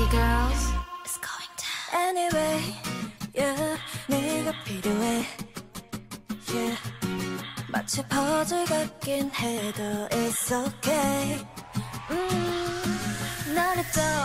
Crazy girls, it's going down. Anyway, yeah, 네가 필요해. Yeah, 마치 퍼즐 같긴 해도 it's okay. 음, 나를 떠.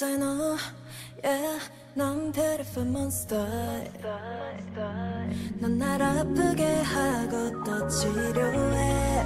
I know, yeah 넌 beautiful monster 넌 날 아프게 하고 또 치료해